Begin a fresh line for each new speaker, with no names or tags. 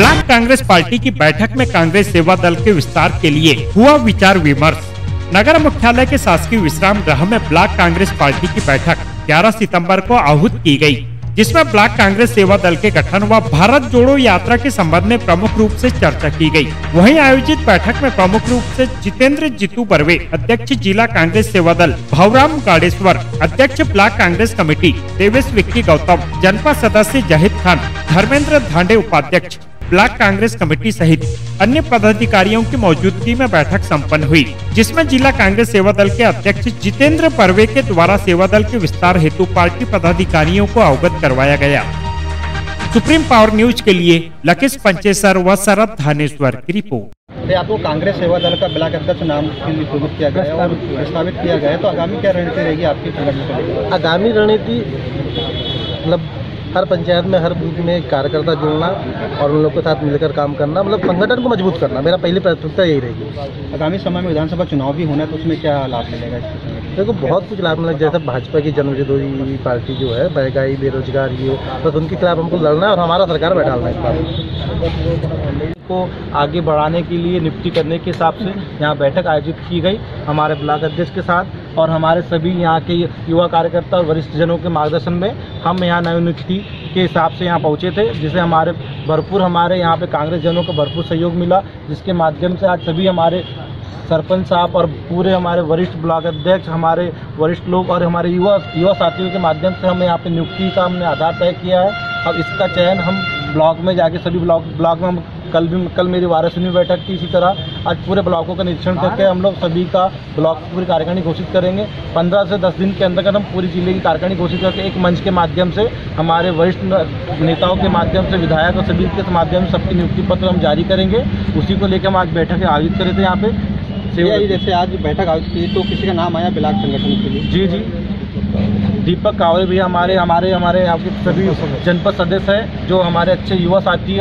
Block Congress party की बैठक में कांग्रेस सेवा दल के विस्तार के लिए हुआ विचार विमर्श नगर मुख्यालय के शासकीय विश्राम गृह में ब्लॉक कांग्रेस पार्टी की बैठक 11 सितंबर को आहूत की गई, जिसमें ब्लॉक कांग्रेस सेवा दल के गठन व भारत जोड़ो यात्रा के संबंध में प्रमुख रूप से चर्चा की गई। वहीं आयोजित बैठक में प्रमुख रूप से जितेंद्र जितू बर्वे अध्यक्ष जिला कांग्रेस सेवा दल भवराम गाड़ेश्वर अध्यक्ष ब्लॉक कांग्रेस कमेटी देवेश विक्की गौतम जनपद सदस्य जहिद खान धर्मेंद्र धांडे उपाध्यक्ष ब्लॉक कांग्रेस कमेटी सहित अन्य पदाधिकारियों की मौजूदगी में बैठक संपन्न हुई जिसमें जिला कांग्रेस सेवा दल के अध्यक्ष जितेंद्र परवे के द्वारा सेवा दल के विस्तार हेतु पार्टी पदाधिकारियों को अवगत करवाया गया। सुप्रीम पावर न्यूज़ के लिए लकेश पंचेसर व शरद धानेश्वर की रिपोर्ट।
आपको कांग्रेस सेवा दल का ब्लॉक अध्यक्ष नाम के लिए किया गया है और प्रस्तावित किया गया है तो आगामी क्या रणनीति रहेगी आपकी संगठन
आगामी रणनीति मतलब हर पंचायत में हर बूथ में कार्यकर्ता जुड़ना और उन लोग के साथ मिलकर काम करना मतलब संगठन को मज़बूत करना मेरा पहली प्राथमिकता यही रहेगी।
आगामी समय में विधानसभा चुनाव भी होना है तो उसमें क्या लाभ मिलेगा इसके
देखो बहुत कुछ लाभ मिलेगा जैसे भाजपा की जनविरोधी पार्टी जो है महँगाई बेरोजगारी हो बस उनके खिलाफ हमको लड़ना है और हमारा सरकार बैठाना है इस
को आगे बढ़ाने के लिए नियुक्ति करने के हिसाब से यहाँ बैठक आयोजित की गई हमारे ब्लॉक अध्यक्ष के साथ और हमारे सभी यहाँ के युवा कार्यकर्ता और वरिष्ठ जनों के मार्गदर्शन में हम यहाँ नवनियुक्ति के हिसाब से यहाँ पहुँचे थे, जिसे हमारे भरपूर हमारे यहाँ पे कांग्रेस जनों को भरपूर सहयोग मिला, जिसके माध्यम से आज सभी हमारे सरपंच साहब और पूरे हमारे वरिष्ठ ब्लॉक अध्यक्ष, हमारे वरिष्ठ लोग और हमारे युवा युवा साथियों के माध्यम से हमें यहाँ पे नियुक्ति का हमने आधार तय किया है। अब इसका चयन हम ब्लॉक में जाके सभी ब्लॉक ब्लॉक में हम कल भी कल मेरी वाराणसी बैठक थी इसी तरह। आज पूरे ब्लॉकों का निरीक्षण करके हम लोग सभी का ब्लॉक पूरी कार्यकारिणी घोषित करेंगे। पंद्रह से दस दिन के अंतर्गत हम पूरी ज़िले की कार्यकारिणी घोषित करके एक मंच के माध्यम से हमारे वरिष्ठ नेताओं के माध्यम से विधायक और सभी के माध्यम से सबकी नियुक्ति पत्र हम जारी करेंगे। उसी को लेकर हम आज बैठक आयोजित करे थे यहाँ पे।
जैसे आज बैठक आयोजित की तो किसी का नाम आया ब्लॉक संगठन के लिए?
जी जी। दीपक कावरे भी हमारे हमारे हमारे आपके सभी जनपद सदस्य हैं, जो हमारे अच्छे युवा साथी हैं।